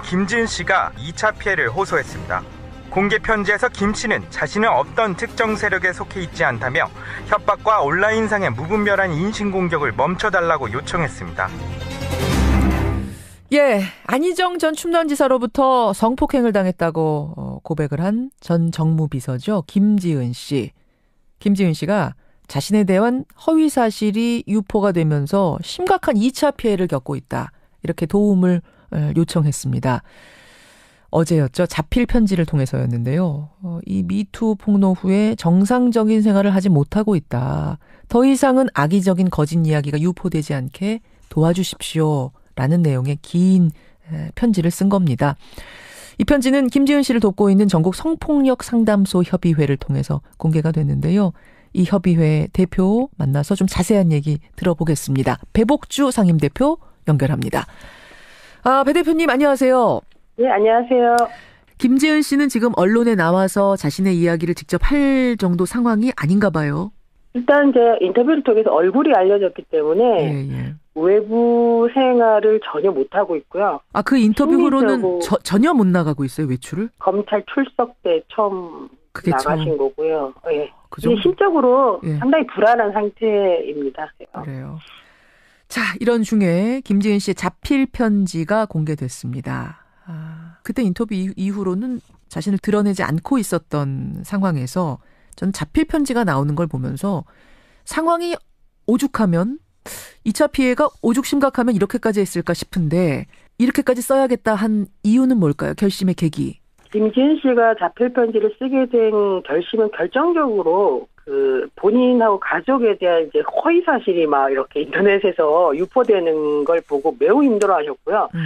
김지은 씨가 2차 피해를 호소했습니다. 공개 편지에서 김 씨는 자신은 어떤 특정 세력에 속해 있지 않다며 협박과 온라인상의 무분별한 인신공격을 멈춰달라고 요청했습니다. 예, 안희정 전 충남지사로부터 성폭행을 당했다고 어, 고백을 한 전 정무비서죠. 김지은 씨. 김지은 씨가 자신에 대한 허위 사실이 유포가 되면서 심각한 2차 피해를 겪고 있다. 이렇게 도움을 요청했습니다. 어제였죠. 자필 편지를 통해서였는데요. 어, 이 미투 폭로 후에 정상적인 생활을 하지 못하고 있다. 더 이상은 악의적인 거짓 이야기가 유포되지 않게 도와주십시오. 라는 내용의 긴 편지를 쓴 겁니다. 이 편지는 김지은 씨를 돕고 있는 전국 성폭력 상담소 협의회를 통해서 공개가 됐는데요. 이 협의회 대표 만나서 좀 자세한 얘기 들어보겠습니다. 배복주 상임대표 연결합니다. 아, 배 대표님 안녕하세요. 네, 안녕하세요. 김지은 씨는 지금 언론에 나와서 자신의 이야기를 직접 할 정도 상황이 아닌가 봐요. 일단 이제 인터뷰를 통해서 얼굴이 알려졌기 때문에 예, 예. 외부 생활을 전혀 못 하고 있고요. 아 그 인터뷰 후로는 저, 전혀 못 나가고 있어요 외출을? 검찰 출석 때 처음 나가신 처음. 거고요. 예. 그 정도? 심적으로 예. 상당히 불안한 상태입니다. 그래요. 자 이런 중에 김지은 씨의 자필 편지가 공개됐습니다. 아, 그때 인터뷰 이후로는 자신을 드러내지 않고 있었던 상황에서 전 자필 편지가 나오는 걸 보면서 상황이 오죽하면 2차 피해가 오죽 심각하면 이렇게까지 했을까 싶은데 이렇게까지 써야겠다 한 이유는 뭘까요? 결심의 계기. 김지은 씨가 자필 편지를 쓰게 된 결심은 결정적으로 그 본인하고 가족에 대한 이제 허위 사실이 막 이렇게 인터넷에서 유포되는 걸 보고 매우 힘들어하셨고요. 음.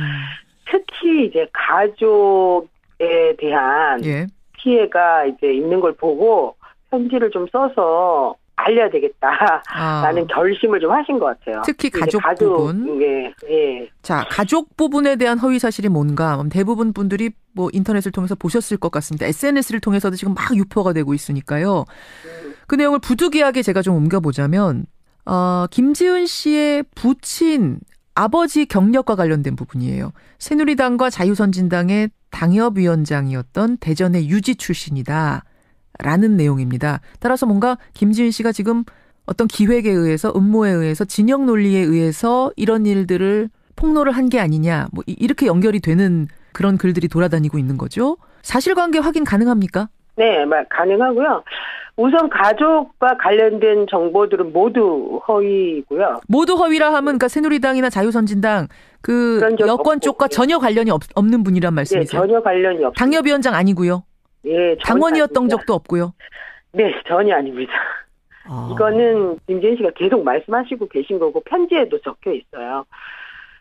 특히 이제 가족에 대한 예. 피해가 이제 있는 걸 보고 편지를 좀 써서 알려야 되겠다라는 아. 결심을 좀 하신 것 같아요. 특히 가족, 가족 부분. 예, 예. 자, 가족 부분에 대한 허위 사실이 뭔가 대부분 분들이 뭐 인터넷을 통해서 보셨을 것 같습니다. SNS를 통해서도 지금 막 유포가 되고 있으니까요. 음. 그 내용을 부득이하게 제가 좀 옮겨보자면 어, 김지은 씨의 부친 아버지 경력과 관련된 부분이에요. 새누리당과 자유선진당의 당협위원장이었던 대전의 유지 출신이다. 라는 내용입니다. 따라서 뭔가 김지은 씨가 지금 어떤 기획에 의해서 음모에 의해서 진영 논리에 의해서 이런 일들을 폭로를 한 게 아니냐 뭐 이렇게 연결이 되는 그런 글들이 돌아다니고 있는 거죠. 사실관계 확인 가능합니까? 네, 가능하고요. 우선 가족과 관련된 정보들은 모두 허위고요. 모두 허위라 하면 그러니까 새누리당이나 자유선진당 그 여권 쪽과 전혀 관련이 없, 는 분이란 네, 말씀이세요? 네, 전혀 관련이 없습니다. 당협위원장 아니고요. 예, 당원이었던 아닙니다. 적도 없고요. 네, 전혀 아닙니다. 아. 이거는 김재인 씨가 계속 말씀하시고 계신 거고 편지에도 적혀 있어요.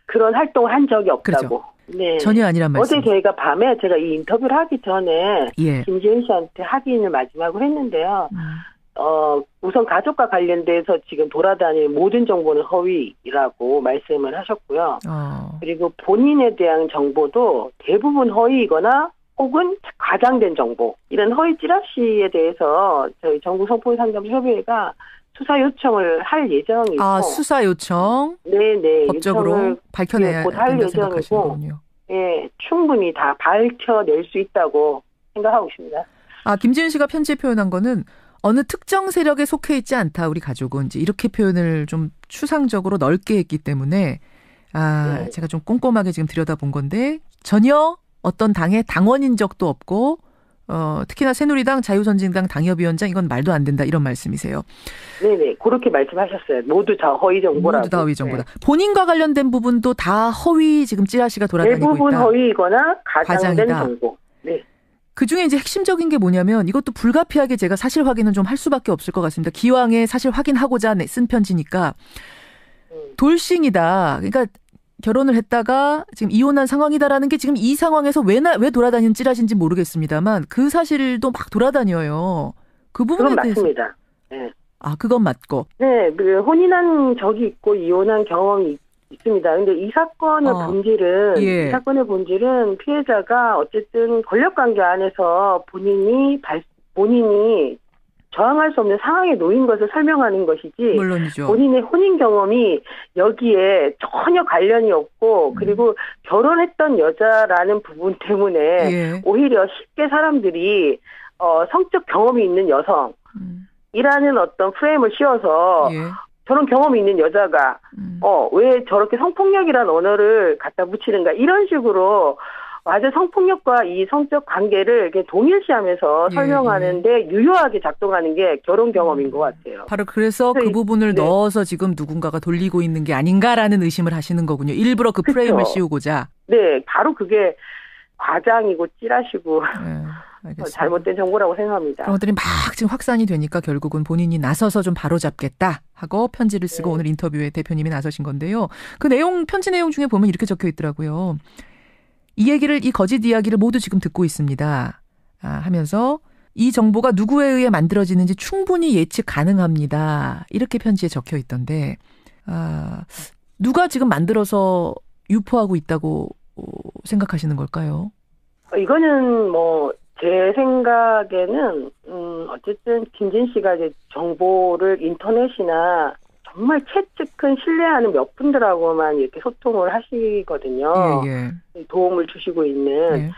그런 활동을 한 적이 없다고. 그렇죠. 네. 전혀 아니란 말씀. 어제 저희가 밤에 제가 이 인터뷰를 하기 전에 예. 김지은 씨한테 확인을 마지막으로 했는데요. 음. 어, 우선 가족과 관련돼서 지금 돌아다니는 모든 정보는 허위라고 말씀을 하셨고요. 어. 그리고 본인에 대한 정보도 대부분 허위이거나 혹은 과장된 정보 이런 허위 찌라시에 대해서 저희 전국 성폭상담 협의회가 수사 요청을 할 예정이고 아 수사 요청 네네 법적으로 밝혀내야 네, 곧할 예정이고 예 충분히 다 밝혀낼 수 있다고 생각하고 있습니다. 아 김지은 씨가 편지에 표현한 거는 어느 특정 세력에 속해 있지 않다 우리 가족은 이제 이렇게 표현을 좀 추상적으로 넓게 했기 때문에 아 네. 제가 좀 꼼꼼하게 지금 들여다본 건데 전혀 어떤 당의 당원인 적도 없고 어, 특히나 새누리당, 자유선진당 당협위원장 이건 말도 안 된다 이런 말씀이세요. 네네 그렇게 말씀하셨어요. 모두 다 허위 정보라. 모두 다 허위 정보다. 네. 본인과 관련된 부분도 다 허위 지금 찌라시가 돌아다니고 대부분 있다. 대부분 허위이거나 가장된 과장이다. 정보. 네. 그 중에 이제 핵심적인 게 뭐냐면 이것도 불가피하게 제가 사실 확인은 좀 할 수밖에 없을 것 같습니다. 기왕에 사실 확인하고자 쓴 편지니까 음. 돌싱이다. 그러니까 결혼을 했다가 지금 이혼한 상황이다라는 게 지금 이 상황에서 왜, 나, 왜 돌아다니는 찌라신지 모르겠습니다만 그 사실도 막 돌아다녀요. 그 부분에 대해서. 맞습니다. 네. 아, 그건 맞고. 네, 그 혼인한 적이 있고 이혼한 경험이 있습니다. 근데 이 사건의 어. 본질은 예. 이 사건의 본질은 피해자가 어쨌든 권력 관계 안에서 본인이 발, 본인이 저항할 수 없는 상황에 놓인 것을 설명하는 것이지 물론이죠. 본인의 혼인 경험이 여기에 전혀 관련이 없고 음. 그리고 결혼했던 여자라는 부분 때문에 예. 오히려 쉽게 사람들이 어, 성적 경험이 있는 여성 음. 이라는 어떤 프레임을 씌워서 예. 저런 경험이 있는 여자가 음. 어왜 저렇게 성폭력이라는 언어를 갖다 붙이는가 이런 식으로 아주 성폭력과 이 성적 관계를 이렇게 동일시하면서 예, 설명하는데 예. 유효하게 작동하는 게 결혼 경험인 것 같아요. 바로 그래서 그 부분을 네. 넣어서 지금 누군가가 돌리고 있는 게 아닌가라는 의심을 하시는 거군요. 일부러 그 그쵸. 프레임을 씌우고자. 네, 바로 그게 과장이고 찌라시고 네. 알겠습니다. 잘못된 정보라고 생각합니다. 그런 것들이 막 지금 확산이 되니까 결국은 본인이 나서서 좀 바로잡겠다 하고 편지를 쓰고 네. 오늘 인터뷰에 대표님이 나서신 건데요. 그 내용 편지 내용 중에 보면 이렇게 적혀 있더라고요. 이 얘기를 이 거짓 이야기를 모두 지금 듣고 있습니다. 아, 하면서 이 정보가 누구에 의해 만들어지는지 충분히 예측 가능합니다. 이렇게 편지에 적혀 있던데 아, 누가 지금 만들어서 유포하고 있다고 생각하시는 걸까요? 이거는 뭐 제 생각에는 음 어쨌든 김진 씨가 이제 정보를 인터넷이나 정말 최측근 신뢰하는 몇 분들하고만 이렇게 소통을 하시거든요. 예, 예. 도움을 주시고 있는. 예.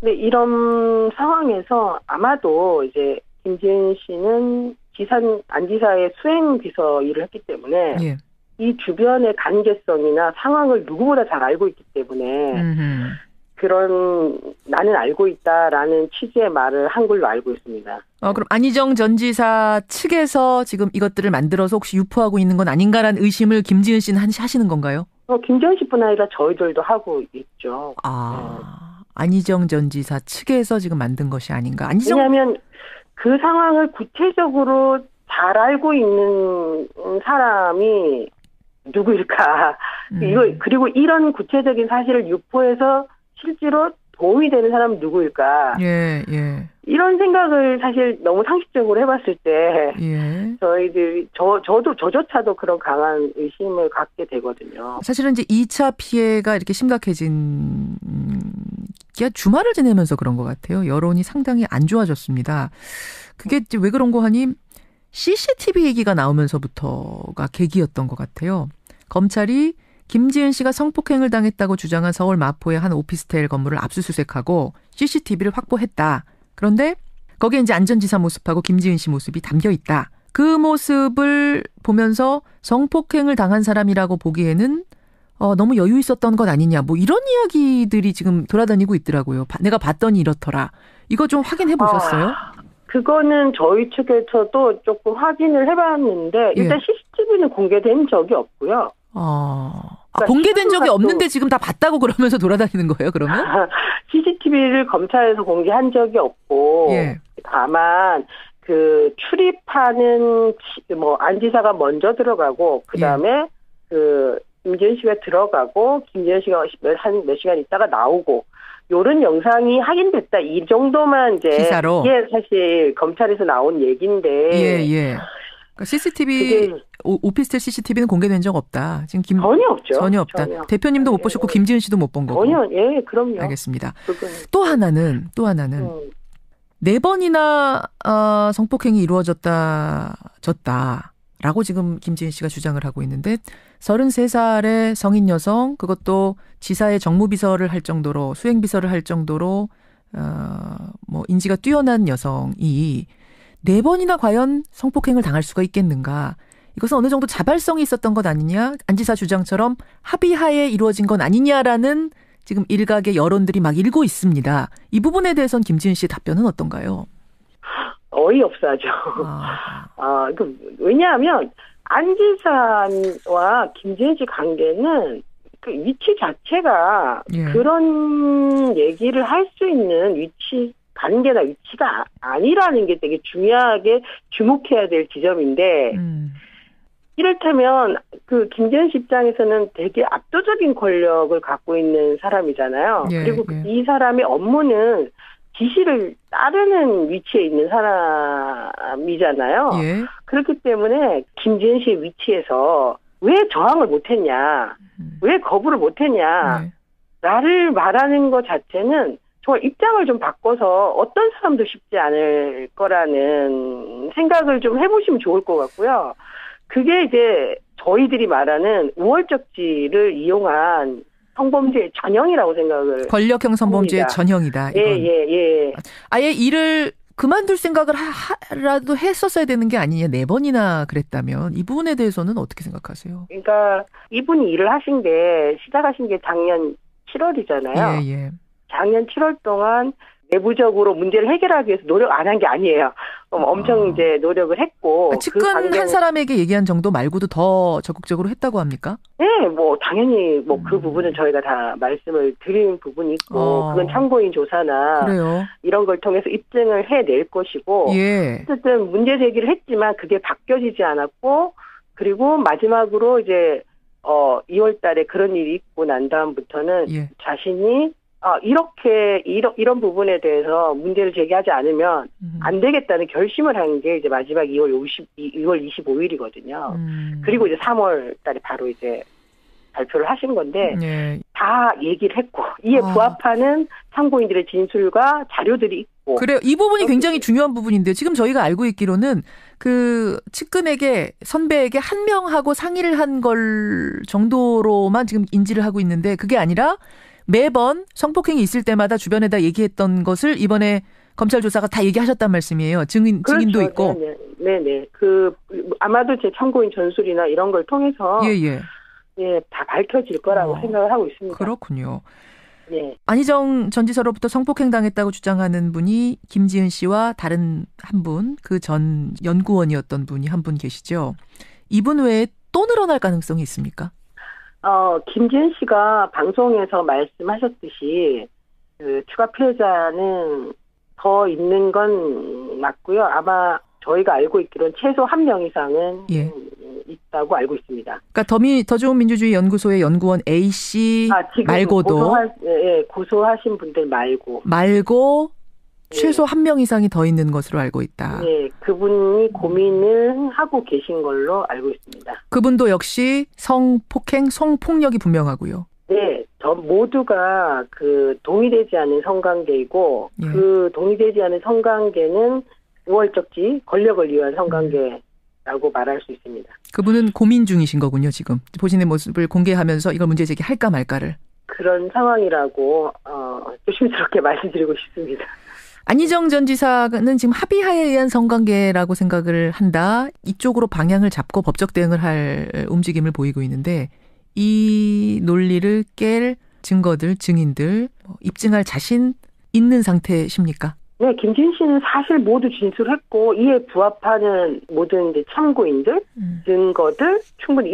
근데 이런 상황에서 아마도 이제 김진 씨는 지산 안지사의 수행 비서 일을 했기 때문에 예. 이 주변의 관계성이나 상황을 누구보다 잘 알고 있기 때문에 음흠. 그런 나는 알고 있다라는 취지의 말을 한 걸로 알고 있습니다. 어, 그럼 안희정 전 지사 측에서 지금 이것들을 만들어서 혹시 유포하고 있는 건 아닌가라는 의심을 김지은 씨는 하시는 건가요? 어, 김지은 씨뿐 아니라 저희들도 하고 있죠. 아, 네. 안희정 전 지사 측에서 지금 만든 것이 아닌가? 안희정... 왜냐하면 그 상황을 구체적으로 잘 알고 있는 사람이 누구일까? 음. 이거 그리고 이런 구체적인 사실을 유포해서 실제로 도움이 되는 사람은 누구일까? 예, 예. 이런 생각을 사실 너무 상식적으로 해봤을 때, 예. 저희들, 저, 저도, 저조차도 그런 강한 의심을 갖게 되거든요. 사실은 이제 2차 피해가 이렇게 심각해진 게 주말을 지내면서 그런 것 같아요. 여론이 상당히 안 좋아졌습니다. 그게 이제 왜 그런 거 하니, CCTV 얘기가 나오면서부터가 계기였던 것 같아요. 검찰이 김지은 씨가 성폭행을 당했다고 주장한 서울 마포의 한 오피스텔 건물을 압수수색하고 CCTV를 확보했다. 그런데 거기에 이제 안전지사 모습하고 김지은 씨 모습이 담겨 있다. 그 모습을 보면서 성폭행을 당한 사람이라고 보기에는 어, 너무 여유 있었던 것 아니냐. 뭐 이런 이야기들이 지금 돌아다니고 있더라고요. 내가 봤더니 이렇더라. 이거 좀 확인해 보셨어요? 아, 그거는 저희 측에서도 조금 확인을 해봤는데 일단 예. CCTV는 공개된 적이 없고요. 어. 아, 공개된 적이 없는데 지금 다 봤다고 그러면서 돌아다니는 거예요, 그러면? CCTV를 검찰에서 공개한 적이 없고, 예. 다만, 그, 출입하는, 뭐, 안지사가 먼저 들어가고, 그 다음에, 예. 그, 김지현 씨가 들어가고, 김지현 씨가 한 몇 시간 있다가 나오고, 요런 영상이 확인됐다. 이 정도만 이제. 기사로. 이게 사실 검찰에서 나온 얘기인데. 예, 예. 그러니까 CCTV 오, 피스텔 CCTV는 공개된 적 없다. 지금 김 전혀 없죠. 전혀 없다. 전혀. 대표님도 못 네. 보셨고 김지은 씨도 못 본 거고. 전혀 예, 그럼요. 알겠습니다. 그건. 또 하나는 또 하나는 음. 네 번이나 어, 성폭행이 이루어졌다 졌다 라고 지금 김지은 씨가 주장을 하고 있는데 33살의 성인 여성 그것도 지사의 정무비서를 할 정도로 수행비서를 할 정도로 어뭐 인지가 뛰어난 여성이 네 번이나 과연 성폭행을 당할 수가 있겠는가? 이것은 어느 정도 자발성이 있었던 것 아니냐? 안지사 주장처럼 합의하에 이루어진 건 아니냐라는 지금 일각의 여론들이 막 일고 있습니다. 이 부분에 대해서는 김지은 씨의 답변은 어떤가요? 어이없어하죠. 아, 아 그, 왜냐하면 안지사와 김지은 씨 관계는 그 위치 자체가 예. 그런 얘기를 할 수 있는 위치 관계나 위치가 아니라는 게 되게 중요하게 주목해야 될 지점인데 음. 이를테면 그 김재현 씨 입장에서는 되게 압도적인 권력을 갖고 있는 사람이잖아요. 예, 그리고 예. 이 사람의 업무는 지시를 따르는 위치에 있는 사람이잖아요. 예. 그렇기 때문에 김지은 씨의 위치에서 왜 저항을 못했냐, 음. 왜 거부를 못했냐, 네. 나를 말하는 것 자체는 정말 입장을 좀 바꿔서 어떤 사람도 쉽지 않을 거라는 생각을 좀 해보시면 좋을 것 같고요. 그게 이제 저희들이 말하는 우월적지를 이용한 성범죄 전형이라고 생각을 권력형 성범죄의 전형이다. 예예예. 예, 예. 아예 일을 그만둘 생각을 하라도 했었어야 되는 게 아니냐 네 번이나 그랬다면 이 부분에 대해서는 어떻게 생각하세요? 그러니까 이분이 일을 하신 게 시작하신 게 작년 7월이잖아요. 예, 예. 작년 7월 동안 내부적으로 문제를 해결하기 위해서 노력 안 한 게 아니에요. 엄청 아. 이제 노력을 했고. 아, 측근 그한 사람에게 얘기한 정도 말고도 더 적극적으로 했다고 합니까? 네, 뭐 당연히 뭐그 음. 부분은 저희가 다 말씀을 드린 부분이 있고 어. 그건 참고인 조사나 그래요. 이런 걸 통해서 입증을 해낼 것이고 예. 어쨌든 문제 제기를 했지만 그게 바뀌어지지 않았고 그리고 마지막으로 이제 어 2월 달에 그런 일이 있고 난 다음부터는 예. 자신이 아, 이렇게, 이런, 이런 부분에 대해서 문제를 제기하지 않으면 음. 안 되겠다는 결심을 한 게 이제 마지막 2월 50, 2월 25일이거든요. 음. 그리고 이제 3월 달에 바로 이제 발표를 하신 건데, 네. 다 얘기를 했고, 이에 아. 부합하는 참고인들의 진술과 자료들이 있고. 그래요. 이 부분이 굉장히 중요한 부분인데, 지금 저희가 알고 있기로는 그 측근에게, 선배에게 한 명하고 상의를 한 걸 정도로만 지금 인지를 하고 있는데, 그게 아니라 매번 성폭행이 있을 때마다 주변에다 얘기했던 것을 이번에 검찰 조사가 다 얘기하셨단 말씀이에요. 증인 그렇죠. 증인도 있고. 네네. 네네. 네. 그 아마도 제 참고인 전술이나 이런 걸 통해서 예 예. 예, 다 밝혀질 거라고 어, 생각을 하고 있습니다. 그렇군요. 네. 안희정 전 지사로부터 성폭행 당했다고 주장하는 분이 김지은 씨와 다른 한 분, 그 전 연구원이었던 분이 한 분 계시죠. 이분 외에 또 늘어날 가능성이 있습니까? 어, 김지은 씨가 방송에서 말씀하셨듯이 그 추가 피해자는 더 있는 건 맞고요. 아마 저희가 알고 있기로는 최소 한 명 이상은 예. 있다고 알고 있습니다. 그러니까 더미 더 좋은 민주주의 연구소의 연구원 A 씨 아, 말고도 고소하, 예, 예, 고소하신 분들 말고 말고 최소 한 명 이상이 더 있는 것으로 알고 있다. 네, 그분이 고민을 하고 계신 걸로 알고 있습니다. 그분도 역시 성폭행, 성폭력이 분명하고요. 네, 저 모두가 그 동의되지 않은 성관계이고 예. 그 동의되지 않은 성관계는 우월적지 권력을 위한 성관계. 라고 말할 수 있습니다. 그분은 고민 중이신 거군요, 지금. 본인의 모습을 공개하면서 이걸 문제 제기할까 말까를. 그런 상황이라고, 어, 조심스럽게 말씀드리고 싶습니다. 안희정 전 지사는 지금 합의하에 의한 성관계라고 생각을 한다. 이쪽으로 방향을 잡고 법적 대응을 할 움직임을 보이고 있는데 이 논리를 깰 증거들, 증인들 뭐 입증할 자신 있는 상태십니까? 네, 김진 씨는 사실 모두 진술했고 이에 부합하는 모든 이제 참고인들, 음. 증거들 충분히